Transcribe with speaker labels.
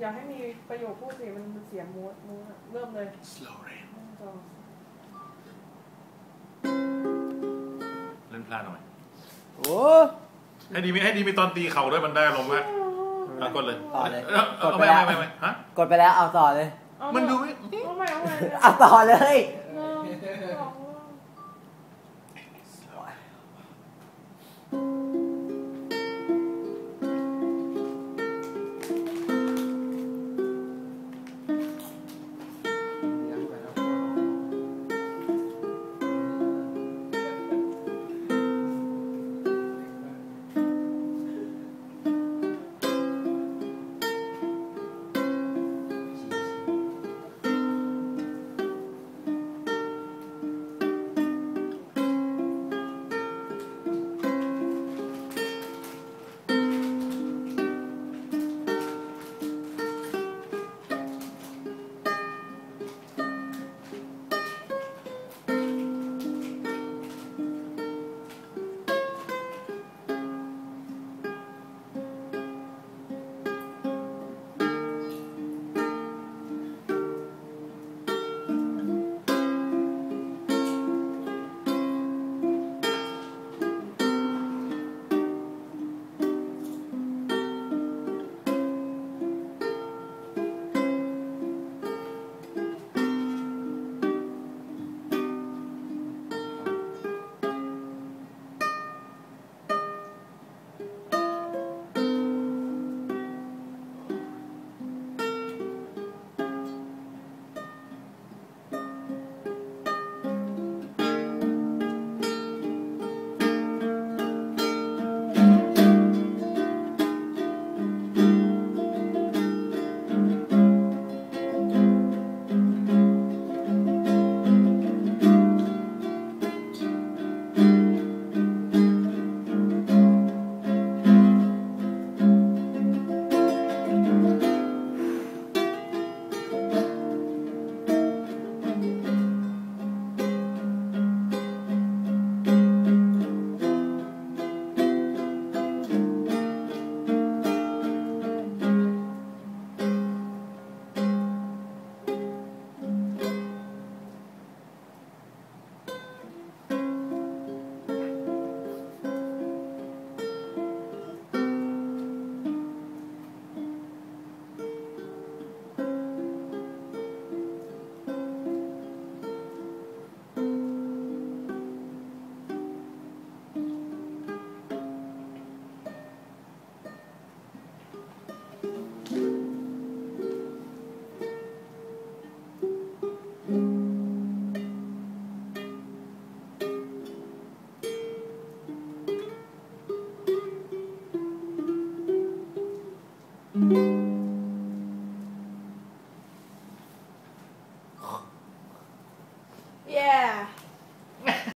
Speaker 1: อยากให้มีประโยคพูดสิมันเสียมูดมูดอะเริ่มเลย
Speaker 2: slow rain เล่นพลาดหน่อย
Speaker 3: โอ้
Speaker 2: ให้ดีมีให้ดีมีตอนตีเข่าด้วยมันได้ลมณ์มากเอากดเลย
Speaker 3: ต่อเลยกดไปแล้ว
Speaker 2: ไม่ไม่ฮะ
Speaker 3: กดไปแล้วเอาต่อเลย
Speaker 2: มันดู
Speaker 1: ไม่
Speaker 3: เอาต่อเลย